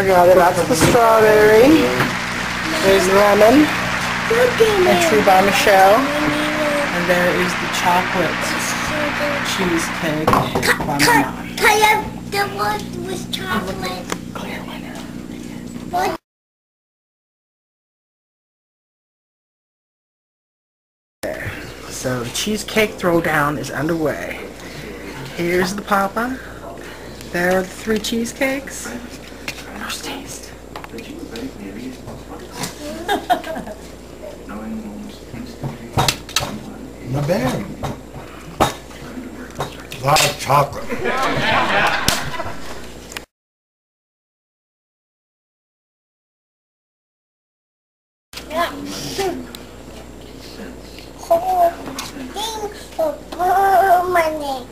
It. That's the strawberry. There's lemon. And True by Michelle. And there is the chocolate cheesecake by mom. Can I have the one with chocolate? Clear winner. What? So the cheesecake throwdown is underway. Here's the papa. There are the three cheesecakes. First taste. Not bad. A lot of chocolate. Holding for permanent.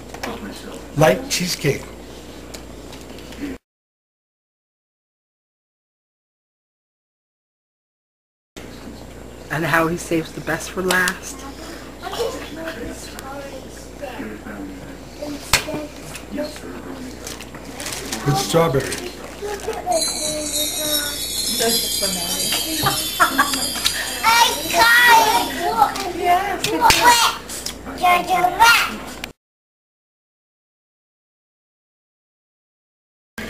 Light cheesecake. And how he saves the best for last. Good strawberry. I got it. Yes. Jojo Rabbit.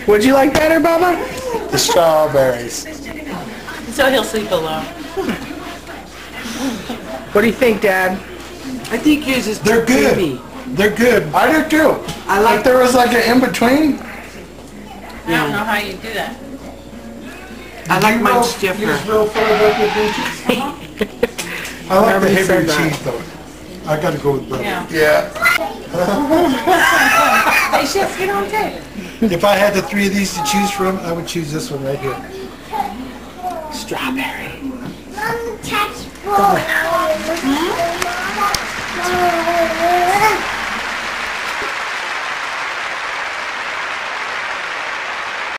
What'd you like better, Bubba? The strawberries. So he'll sleep alone. What do you think, Dad? I think yours is They're too good. creamy. They're good. I do too. I Like like there was like an in-between. I don't know how you do that. I like mine You stiffer. just roll forward up with inches. I like the he heavier cheese though. I gotta go with butter. Yeah. Yeah. Hey, Chef, get on tape. If I had the three of these to choose from, I would choose this one right here. Strawberry. Mom, touch ball.